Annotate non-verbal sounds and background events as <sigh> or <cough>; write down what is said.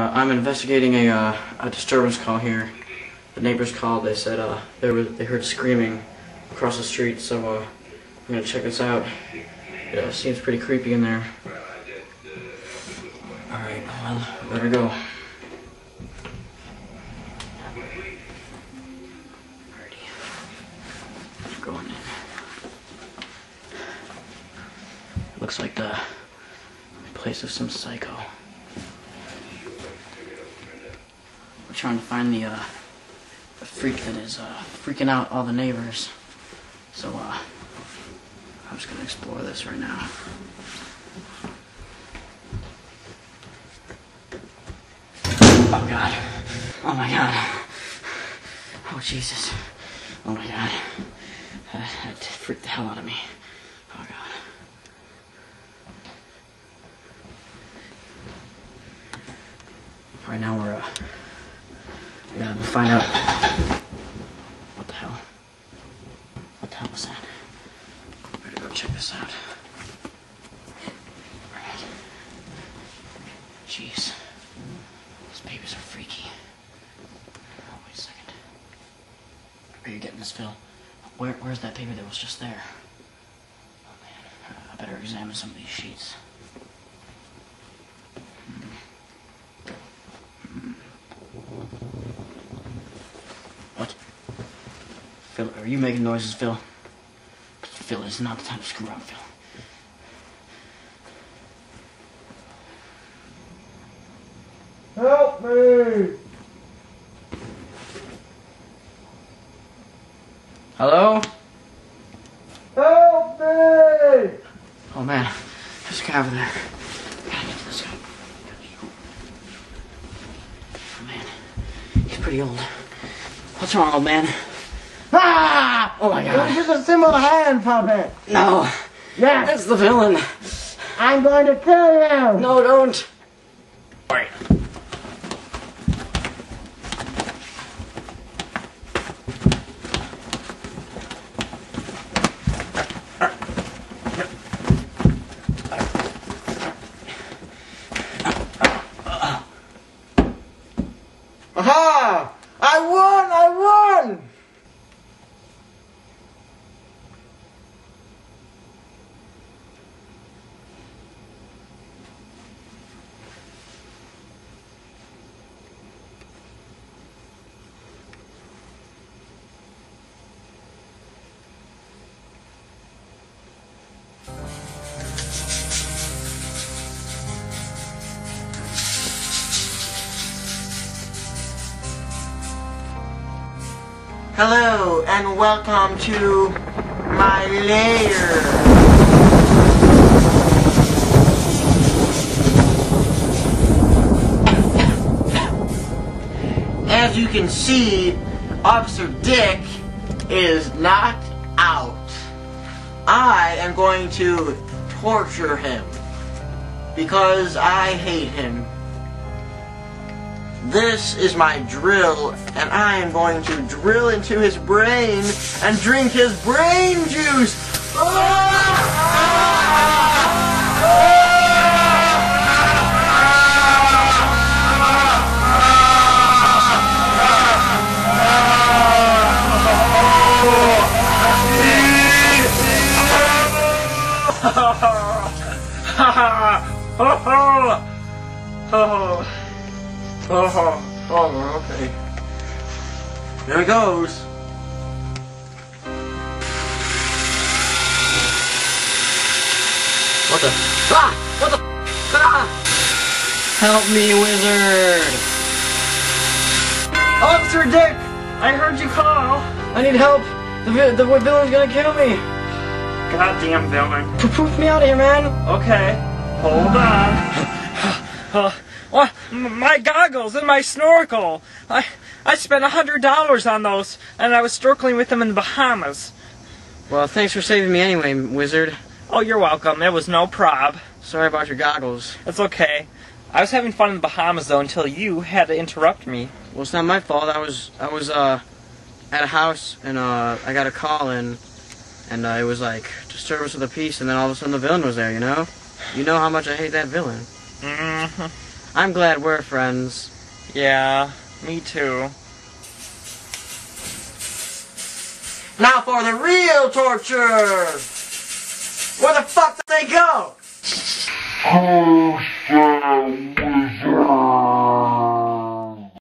Uh, I'm investigating a, uh, a disturbance call here. The neighbors called. They said uh, they were they heard screaming across the street. So uh, I'm gonna check this out. It seems pretty creepy in there. All right, well, better go. Going in. Looks like the place of some psycho. Trying to find the, uh, the freak that is uh, freaking out all the neighbors. So uh, I'm just gonna explore this right now. Oh God! Oh my God! Oh Jesus! Oh my God! That, that freaked the hell out of me. Oh God! Right now we're uh, we gotta find out what the hell. What the hell was that? Better go check this out. Right. Jeez, these babies are freaky. Oh, wait a second. Are you getting this, Phil? Where, where's that paper that was just there? Oh man, I better examine some of these sheets. Phil, are you making noises, Phil? Phil, it's not the time to screw up, Phil. Help me! Hello? Help me! Oh man, there's a guy over there. Gotta get to this guy. Oh man, he's pretty old. What's wrong, old man? Ah! Oh my It was god. just a simple hand puppet. No, Yes, that's the villain. I'm going to kill you. No, don't. Alright. Aha! I won! Hello and welcome to my lair. As you can see, Officer Dick is knocked out. I am going to torture him because I hate him. This is my drill, and I am going to drill into his brain and drink his brain juice. <laughs> <laughs> Oh, oh, okay. There it goes. What the? Ah! What the? Ah! Help me, wizard! Officer Dick, I heard you call. I need help! The, vi- the villain's gonna kill me! Goddamn villain. Poof poof me out of here, man! Okay, hold on. <laughs> My goggles and my snorkel. I I spent a hundred dollars on those, and I was snorkeling with them in the Bahamas. Well, thanks for saving me anyway, wizard. Oh, you're welcome. It was no prob. Sorry about your goggles. It's okay. I was having fun in the Bahamas though until you had to interrupt me. Well, it's not my fault. I was I was uh at a house and uh I got a call and and uh, it was like disturbance of the peace and then all of a sudden the villain was there. You know, you know how much I hate that villain. hmm I'm glad we're friends. Yeah, me too. Now for the real torture! Where the fuck did they go? Who's the wizard?